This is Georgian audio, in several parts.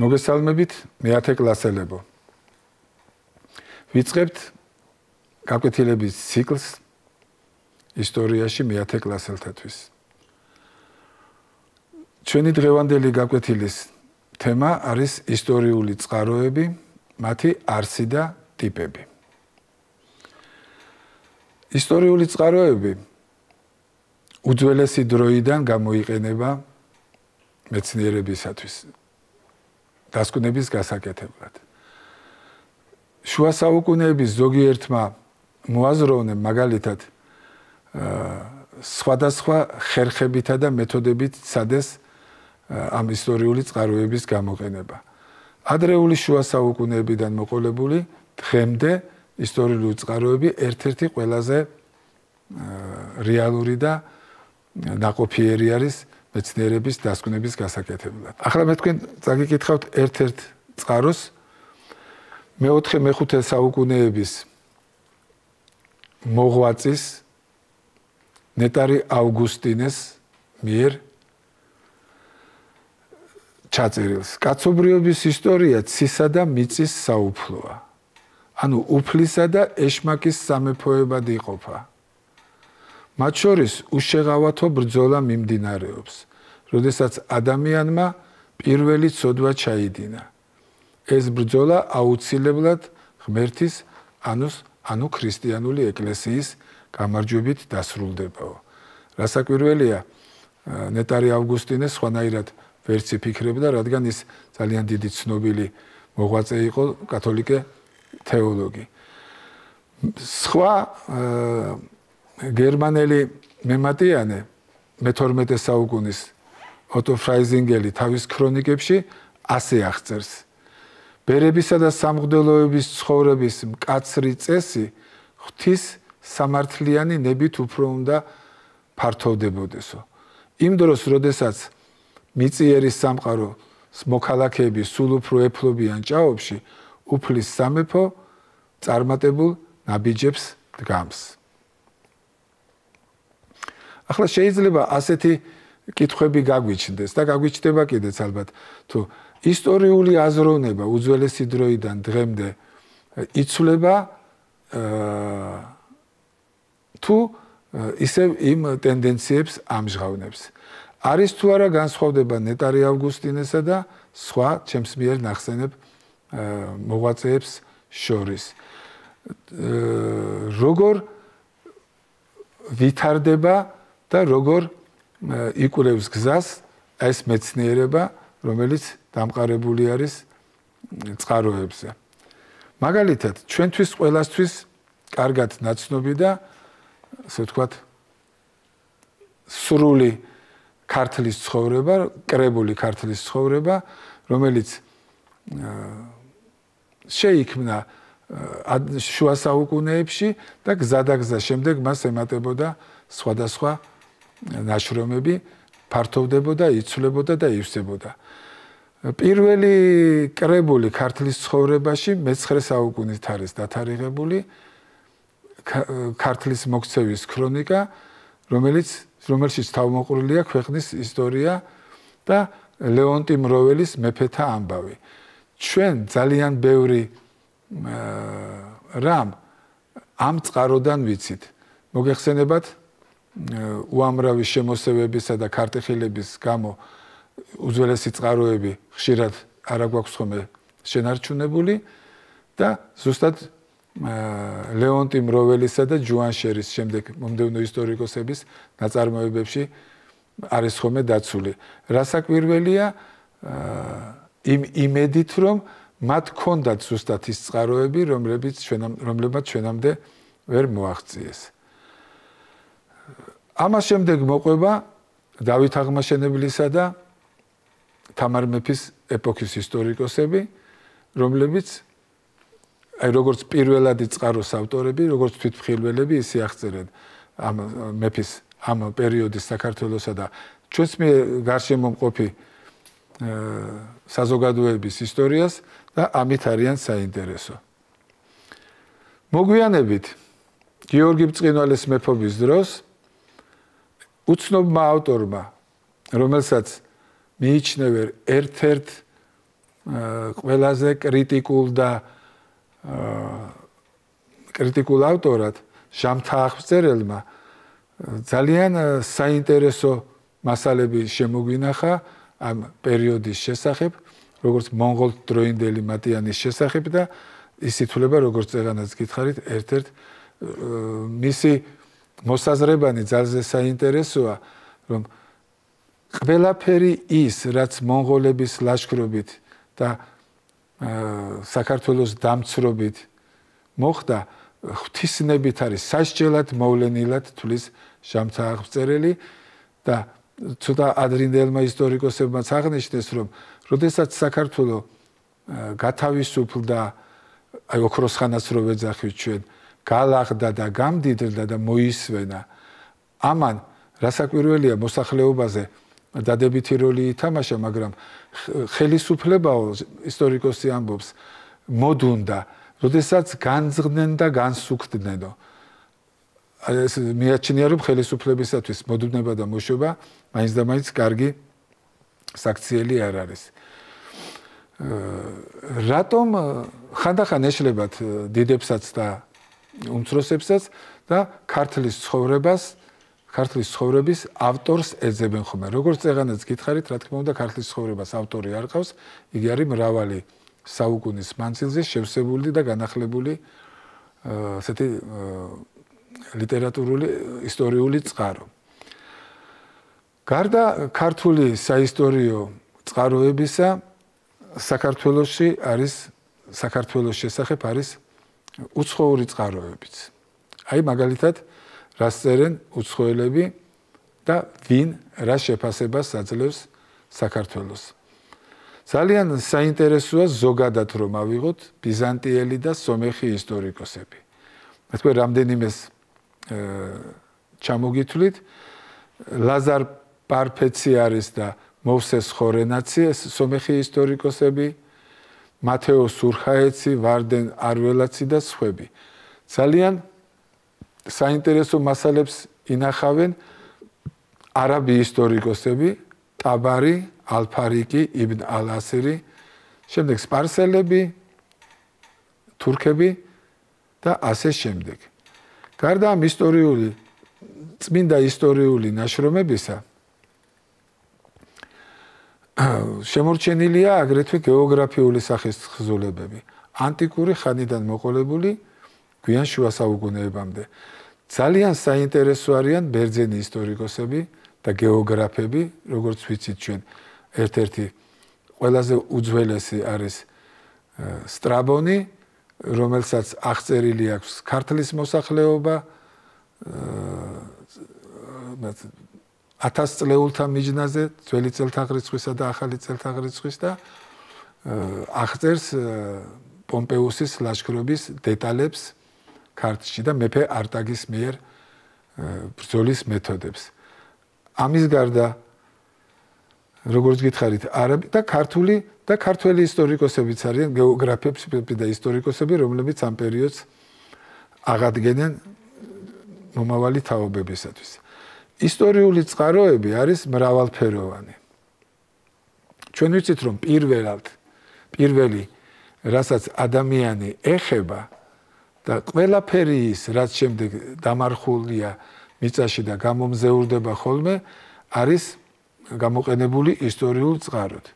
მოგესალმებით მე-10 კლასელებო. ვიწყებთ გაკვეთილების ციკლს ისტორიაში მე-10 კლასელთათვის. ჩვენი დღევანდელი გაკვეთილის თემა არის ისტორიული წყაროები, მათი არსი და ტიპები. ისტორიული წყაროები უძველესი დროიდან გამოიყენება მეცნიერებისათვის დასკვნების გასაკეთებლად. შუა საუკუნეების ზოგიერთმა მოაზროვნემ მაგალითად სხვადასხვა ხერხებითა და მეთოდებით სადეს ამ ისტორიული წყაროების გამოყენება. ადრეული შუა საუკუნეებიდან მოყოლებული დღემდე ისტორიული წყაროები ერთ-ერთი ყველაზე რეალური და ნაყოფიერი არის მეცნიერების დასკვნების გასაკეთებლად. ახლა მე თქვენ წაგიკითხავთ ერთ-ერთ წყაროს მეოთხე მეხუთე საუკუნეების მოღვაწის ნეტარი აუგუსტინეს მიერ ჩაწერილს. კაცობრიობის ისტორია ცისა და მიწის საუფლოა. ანუ უფლისა და ეშმაკის სამეფოებად იყოფა. მათ შორის უშეღავათო ბრძოლა მიმდინარეობს, როდესაც ადამიანმა პირველი ცოდვა ჩაიდინა. ეს ბრძოლა აუცილებლად ღმერთის ანუს ანუ ქრისტიანული ეკლესიის გამარჯვებით დასრულდებაო. რასაკვირველია, ნეტარი ავგუსტინე სხვანაირად ვერცი ფიქრებდა, რადგან ის ძალიან დიდი ცნობილი მოღვაწე იყო, კათოლიკე თეოლოგი. სხვა გერმანელი მემატიანე მე-12 საუკუნის ოტო ფრაიზინგელი თავის ქრონიკებში ასე აღწერს: ბერებისა და სამღდელოების ცხოვრების მკაცრი წესი ღვთის სამართლიანი ნებით უფრო უნდა ფართოვდებოდესო. იმ დროს, როდესაც მიწიერის სამყარო მოქალაქეები სულ უფრო ეფლობიან ჭაობში, უფლის სამეფო წარმატებულ ნაბიჯებს დგამს. ახლა შეიძლება ასეთი კითხვები გაგვიჩნდეს და გაგვიჩნდება კიდეც ალბათ. თუ ისტორიული აზროვნება უძველესი დროიდან დღემდე იცვლება თუ ისევ იმ ტენდენციებს ამჟღავნებს. არის თუ არა განსხვავდება ნეტარი ავგუსტინესა და სხვა ჩემს მიერ ნახსენებ მოღვაწეებს შორის. როგორ ვითარდება და როგორ იკურევს გზას ეს მეცნიერება, რომელიც დამყარებული არის წყაროებზე. მაგალითად, ჩვენთვის ყველასთვის კარგად ნაცნობი და ასე ვთქვათ სრული ქართლის ცხოვრება, კრებული ქართლის ცხოვრება, რომელიც შეიქმნა შუა საუკუნეებში და გზადაგზა შემდეგ მას ემატებოდა სხვადასხვა ნაშრომები ფართოვდებოდა, იცვლებოდა და ივსებოდა. პირველი კრებული ქართლის ცხოვრებაში მე-9 საუკუნით არის დათარიღებული ქართლის მოქცევის ქრონიკა, რომელიც რომელშიც თავმოყრილია ქვეყნის ისტორია და ლეონტი მროველის მეფეთა ამბავი. ჩვენ ძალიან ბევრი რამ ამ წყაროდან ვიცით. მოგეხსენებათ უამრავი შემოსევებისა და ქარტეხილების გამო უძველესი წყაროები ხშირად არ აგვაქვს ხოლმე შენარჩუნებული და ზუსტად ლეონტი მროველისა და ჯუანშერის შემდეგ მომდევნო ისტორიკოსების ნაწარმოებებში არის ხოლმე დაცული. რასაკვირველია იმ იმედით რომ მათ ქონდათ ზუსტად ის წყაროები, რომლებიც ჩვენ რომლებაც ჩვენამდე ვერ მოაღწიეს. ამას შემდეგ მოყვება დავით აღმაშენებლისა და თამარ მეფის ეპოქის ისტორიკოსები, რომლებიც აი როგორც პირველადი წყაროს ავტორები, როგორც თვითმხილველები ისე აღწერენ ამ მეფის ამ პერიოდის საქართველოსა და ჩვენს მე გარშემო მყოფი საზოგადოების ისტორიას და ამით არიან საინტერესო. მოგვიანებით გიორგი ბწყინვალის მეფობის დროს უცნობმა ავტორმა, რომელსაც მიიჩნევენ ერთ-ერთ ყველაზე კრიტიკულ და კრიტიკულ ავტორად შამთაახწერელმა ძალიან საინტერესო მასალები შემოგვინახა ამ პერიოდის შესახებ, როგორც მონღოლთ დროინდელი მატიანის შესახებ და ის ითვლება როგორც წეგანაც გითხარით ერთ-ერთ მისი მოსაზრებანი ძალზე საინტერესოა, რომ ყველაფერი ის, რაც მონღოლების ლაშქრობით და საქართველოს დამცრობით მოხდა, ღვთისნებით არის სასჯელად მოვლენილად თulis ჟამთა აღწერელი და ცოტა ადრინდელმა ისტორიკოსებმაც აღნიშნეს, რომ როდესაც საქართველოს გათავისუფლდა აი ოქროს ხანას რო ვეძახით ჩვენ გალახდა და გამდიდრდა და მოისვენა. ამან რასაკვირველია მოსახლეობაზე დადებითი როლი ითამაშა მაგრამ ხელისუფლებაო ისტორიკოსი ამბობს მოდუნდა როდესაც განძღდნენ და განსუქდნენო ეს მიაჩნია რომ ხელისუფლებისათვის მოდუნება და მოშობა მაინც და მაინც კარგი საქციელი არ არის. რატომ ხანდახან ეშლებათ დიდებსაც და უმცროსებსაც და ქართლის ცხოვრებას ქართლის ცხოვრების ავტორს ეძებენ ხოლმე. როგორც წეგანაც გითხარით, რა თქმა უნდა, ქართლის ცხოვრებას ავტორი არ ყავს, იგი არის მრავალი საუკუნის მანძილზე შევსებული და განახლებული ასეთი ლიტერატურული ისტორიული წყარო. გარდა ქართული საისტორიო წყაროებისა, საქართველოსში არის საქართველოს შესახებ არის უცხოური წყაროებიც. აი მაგალითად, რას წერენ უცხოელები და ვინ რა შეფასებას აძლევს საქართველოს. ძალიან საინტერესოა ზოგადად რომ ავიღოთ ბიზანტიელი და სომეხი ისტორიკოსები. მე რამდენიმეს ჩამოგითვლით ლაზარ პარფეცი არის და მოვსეს ხორენაცი ეს სომეხი ისტორიკოსები მათეო სურხაეცი ვარდენ არველაცი და სხვები. ძალიან საინტერესო მასალებს ინახავენ არაბი ისტორიკოსები ტაბარი ალფარიკი იბნ ალასერი შემდეგ სპარსელები თურქები და ასე შემდეგ. გარდა ამ ისტორიული წმინდა ისტორიული ნაშრომებისა შემორჩენილია აგრეთვე გეოგრაფიული სახის თხზულებები. ანტიკური ხანიდან მოყოლებული გვიან შუა საუკუნეებამდე. ძალიან საინტერესო არიან ბერძენი ისტორიკოსები და გეოგრაფები როგორც ვიცით ჩვენ ერთ-ერთი ყველაზე უძველესი არის სტრაბონი რომელსაც აღწერილი აქვს ქართლის მოსახლეობა 1000 წლეულთა მიჯნაზე, ძველი წელთაღრიცხვისა და ახალი წელთაღრიცხვის და აღწერს პომპეუსის ლაშქრობის დეტალებს ქართლში და მეფე არტაგის მიერ ბრძოლის მეთოდებს. ამის გარდა როგორც გითხარით, არაბი და ქართული და ქართველი ისტორიკოსებიც არიან, გეოგრაფები და ისტორიკოსები, რომლებიც ამ პერიოდს აღადგენენ მომავალი თაობებისათვის. ისტორიული წყაროები არის მრავალფეროვანი. ჩვენ ვიცით რომ პირველად პირველი რასაც ადამიანი ეხება და ყველაფერი ის რაც შემდეგ დამარხულია მიწაში და გამომზეურდება ხოლმე არის გამოყენებული ისტორიულ წყაროდ.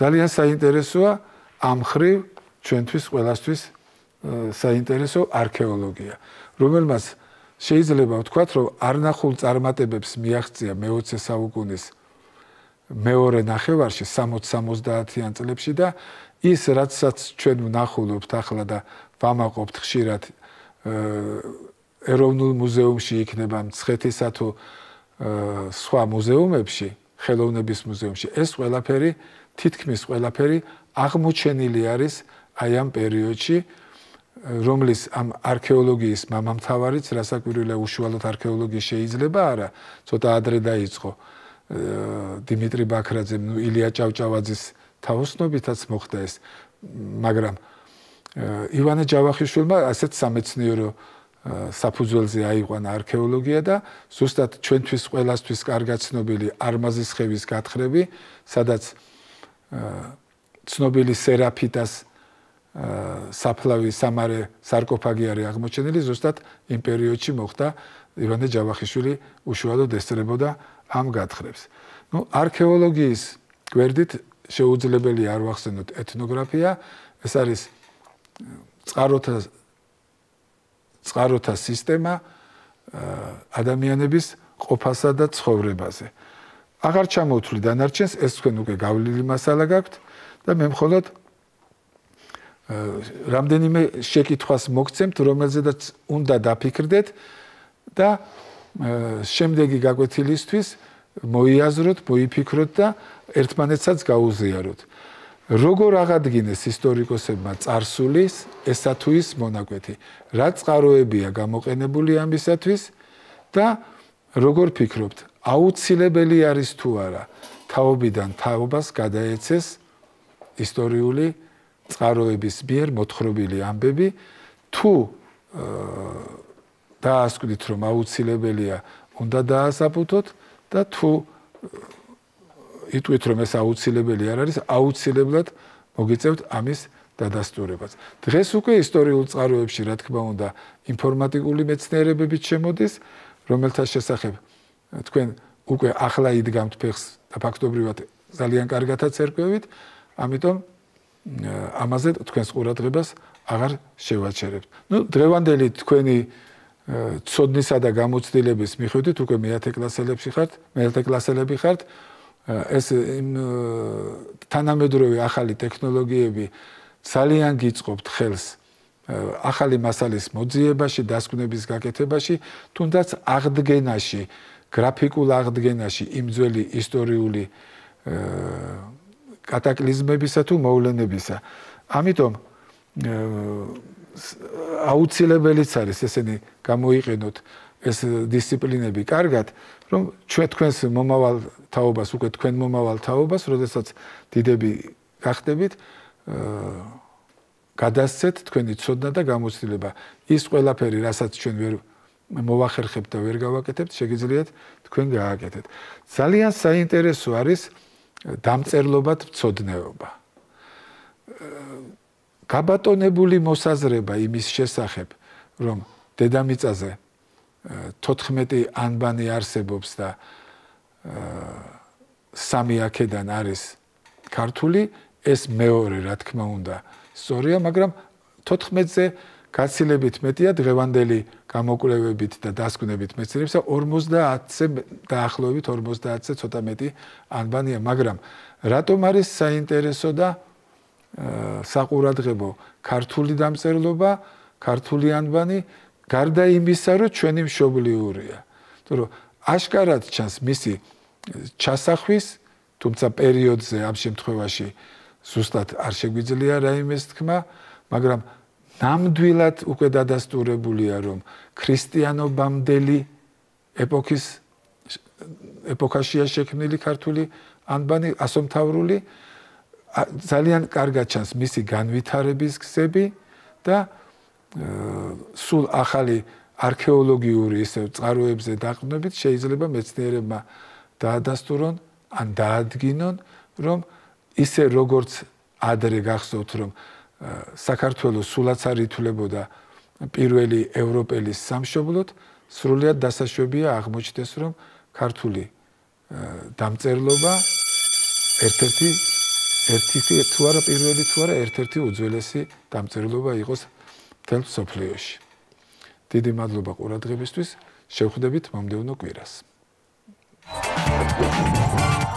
ძალიან საინტერესოა ამ ხრივ ჩვენთვის ყველასთვის საინტერესო არქეოლოგია, რომელმაც შეიძლება ვთქვათ, რომ არნახულ წარმატებებს მიაღწია მე-20 საუკუნის მეორე ნახევარში 60-70-იან წლებში და ის რაცაც ჩვენ ვნახულობთ ახლა და ვამაყობთ ხშირად ეროვნულ მუზეუმში იქნება მცხეთისა თუ სხვა მუზეუმებში, ხელოვნების მუზეუმში ეს ყველაფერი თითქმის ყველაფერი აღმოჩენილი არის აი ამ პერიოდში რომლის ამ არქეოლოგიის მამამთავარიც რასაკვირველია უშუალოდ არქეოლოგია შეიძლება არა ცოტა ადრე დაიწყო. დიმიტრი ბაქრაძე ნუ ილია ჭავჭავაძის თაოსნობითაც მოხდა ეს მაგრამ ივანე ჯავახიშვილმა ასეთ სამეცნიერო საფუძველზე აიყვანა არქეოლოგია და ზუსტად ჩვენთვის ყველასთვის კარგად ცნობილი არმაზის ხევის გათხრები სადაც ცნობილი სერაფიტას საფლავის სამარე სარკოფაგი არის აღმოჩენილი, ზუსტად იმ პერიოდში მოხდა ივანე ჯავახიშვილი უშუალოდ ესწრებოდა ამ გათხრებს. ну არქეოლოგიის გვერდით შეუძლებელი არ ვახსენოთ ეთნოგრაფია, ეს არის წყაროთა წყაროთა სისტემა ადამიანების ყოფასა და ცხოვრებაზე. აღარ ჩამოვთვლი დანარჩენს, ეს თქვენ უკვე გავლილი მასალა გაქვთ და მე მხოლოდ რამდენიმე შეკითხვას მოგცემთ, რომელზედაც უნდა დაფიქრდეთ და შემდეგი გაკვეთილისთვის მოიაზროთ, მოიფიქროთ და ერთმანეთსაც გაუზიაროთ. როგორ აღადგინეს ისტორიკოსებმა царსულის ესა თუ ის მონაკვეთი? რა წყაროებია გამოყენებული ამისათვის და როგორ ფიქრობთ, აუცილებელი არის თუ არა თაობიდან თაობას გადაეცეს ისტორიული წყაროების მიერ მოთხრობილი ამბები თუ დაასკვით რომ აუცილებელია უნდა დაასაფუთოთ და თუ იტყვით რომ ეს აუცილებელი არ არის აუცილებლად მოგიწევთ ამის დადასტურებას დღეს უკვე ისტორიულ წყაროებში რა თქმა უნდა ინფორმატიკული მეცნიერებებით შემოდის რომელთა შესახებ თქვენ უკვე ახლა იდგამთ ფეხს და ფაქტობრივად ძალიან კარგათაც ერკვევით ამიტომ ამაზე თქვენს ყურადღებას აღარ შევაჩერებთ ну დღევანდელი თქვენი ცოდნისა და გამოცდილების მიხედვით უკვე მე-10 კლასელებში ხართ მე-10 კლასელები ხართ ეს თანამედროვე ახალი ტექნოლოგიები ძალიან გიწყობთ ხელს ახალი მასალის მოძიებაში, დასკვნების გაკეთებაში, თუნდაც აღდგენაში, გრაფიკულ აღდგენაში იმ ძველი ისტორიული კატაკლიზმებისა თუ მოვლენებისა. ამიტომ აუცილებელიც არის ესენი გამოიყენოთ ეს დისციპლინები კარგად, რომ ჩვენ თქვენს მომავალ თაობას, უკვე თქვენ მომავალ თაობას, როდესაც დიდები გახდებით, გადასცეთ თქვენი ცოდნა და გამოცდილება. ის ყველაფერი, რასაც ჩვენ ვერ მოვახერხებთ და ვერ გავაკეთებთ, შეგიძლიათ თქვენ გააკეთეთ. ძალიან საინტერესო არის დამწერლობად ცოდნეობა. გაბატონებული მოსაზრება იმის შესახებ, რომ დედამიწაზე 14 ანბანი არსებობს და სამი აქედან არის ქართული, ეს მეორე, რა თქმა უნდა, სწორია, მაგრამ 14-ზე გაცილებით მეტია დღევანდელი გამოკვლევებით და დასკვნებით მეცნიერებს 50-ზე დაახლოებით 50-ზე ცოტა მეტი ანბანია, მაგრამ რატომ არის საინტერესო და საყურადღებო ქართული დამწერლობა, ქართული ანბანი გარდა იმისა, რომ ჩვენი მშობლიურია. თუ რომ აშკარად ჩანს მისი ჩასახვის, თუმცა პერიოდზე ამ შემთხვევაში ზუსტად არ შეგვიძლია რაიმეს თქმა, მაგრამ ნამდვილად უკვე დადასტურებულია, რომ ქრისტიანობამდელი ეპოქის ეპოქაშია შექმნილი ქართული ანბანი ასომთავრული ძალიან კარგად ჩანს მისი განვითარების გზები და სულ ახალი არქეოლოგიური ისე წყაროებზე დაყრდნობით შეიძლება მეცნიერებმა დაადასტურონ ან დაადგინონ რომ ისე როგორც ადრე გახსოვთ რომ საქართველოს სულაც არ ითვლებოდა პირველი ევროპელის სამშობლოდ, სრულიად დასაშვებია აღმოჩნდეს, რომ ქართული დამწერლობა ერთ-ერთი ერთ-ერთი თუ არა პირველი თუ არა ერთ-ერთი უძველესი დამწერლობა იყოს მთელ სოფლიოში. დიდი მადლობა ყურადღებისთვის. შევხვდებით მომდევნო კვირას. Thank you.